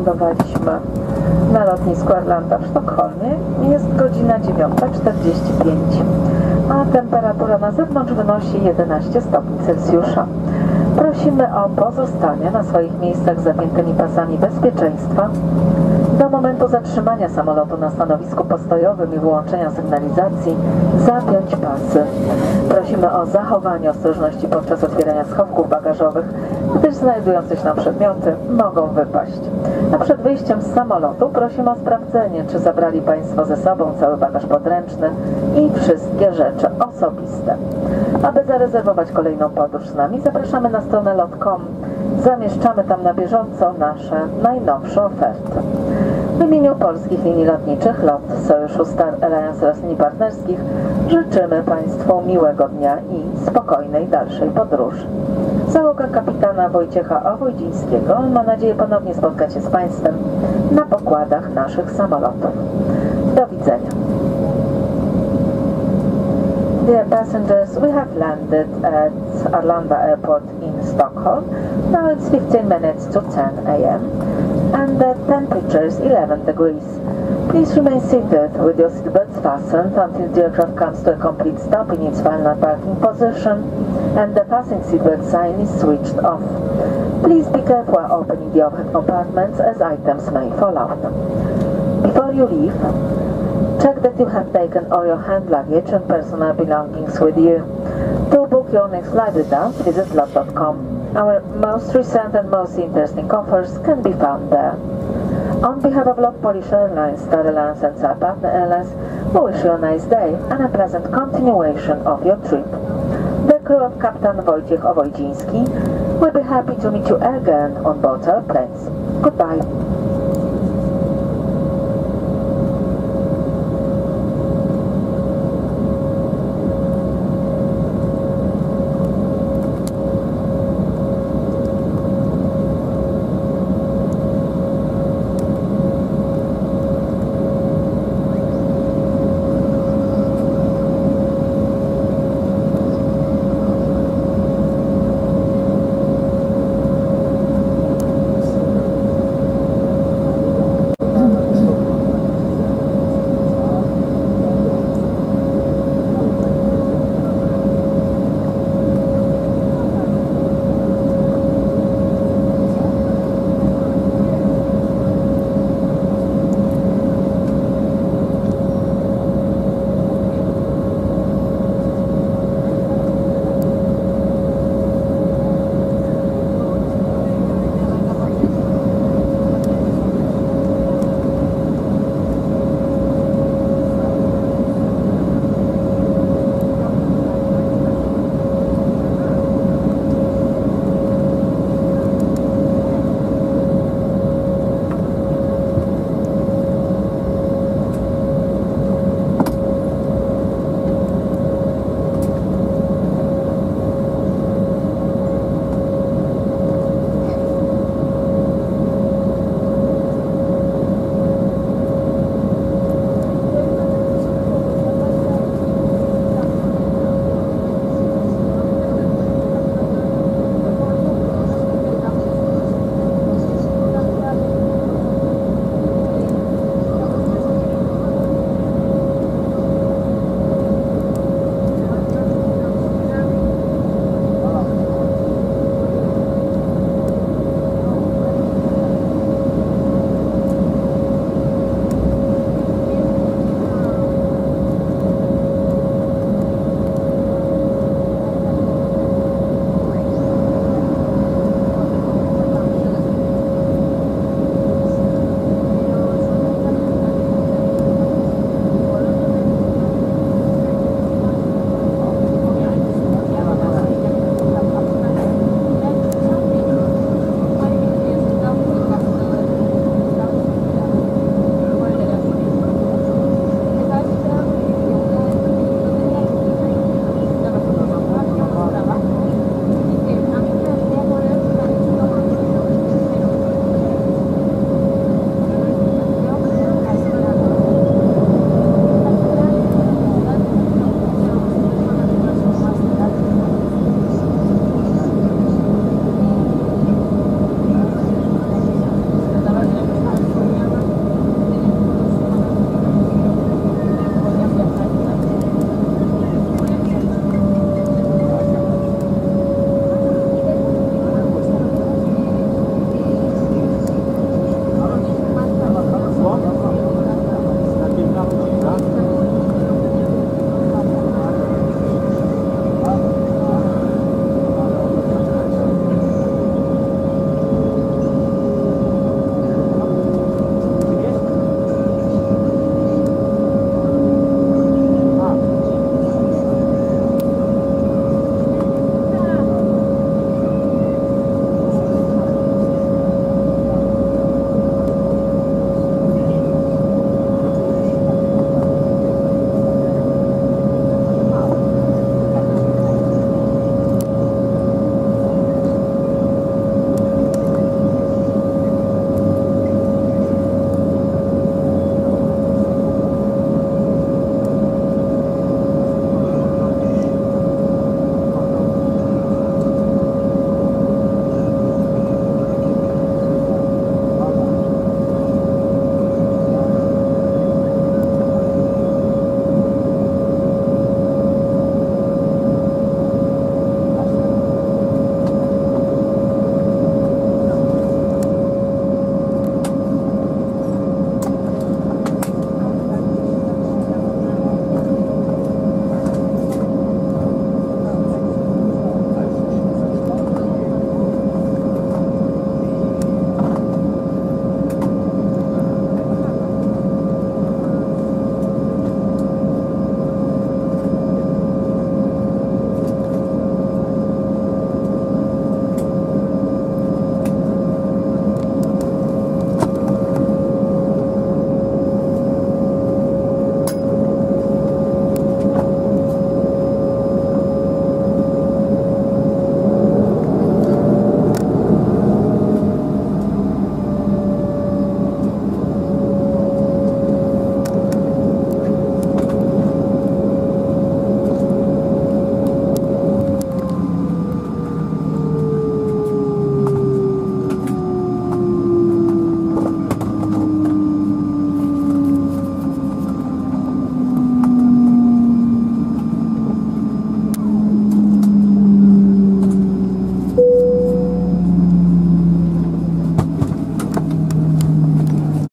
wylądowaliśmy na lotnisku Arlanda w Sztokholmie. Jest godzina 9.45, a temperatura na zewnątrz wynosi 11 stopni Celsjusza. Prosimy o pozostanie na swoich miejscach z zapiętymi pasami bezpieczeństwa do momentu zatrzymania samolotu na stanowisku postojowym i wyłączenia sygnalizacji zapiąć pasy. Prosimy o zachowanie ostrożności podczas otwierania schowków bagażowych, gdyż znajdujące się tam przedmioty mogą wypaść. A przed wyjściem z samolotu prosimy o sprawdzenie, czy zabrali Państwo ze sobą cały bagaż podręczny i wszystkie rzeczy osobiste. Aby zarezerwować kolejną podróż z nami, zapraszamy na stronę lot.com. Zamieszczamy tam na bieżąco nasze najnowsze oferty. W imieniu polskich linii lotniczych LOT Sojuszu Star Alliance linii partnerskich życzymy Państwu miłego dnia i spokojnej dalszej podróży. Załoga kapitana Wojciecha Owojdzińskiego ma nadzieję ponownie spotkać się z Państwem na pokładach naszych samolotów. Do widzenia. Dear passengers, we have landed at Arlanda Airport in Stockholm. Now it's 15 minutes to 10 a.m. and the temperature is 11 degrees. Please remain seated with your seatbelts fastened until the aircraft comes to a complete stop in its final parking position and the fasten seatbelt sign is switched off. Please be careful while opening the overhead compartments as items may fall out. Before you leave, check that you have taken all your hand luggage and personal belongings with you. To book your next flight with us, visit lot.com. Our most recent and most interesting offers can be found there. On behalf of Lot Polish Airlines, Star and partner airlines, we wish you a nice day and a pleasant continuation of your trip. The crew of Captain Wojciech Owojdziński will be happy to meet you again on both our planes. Goodbye.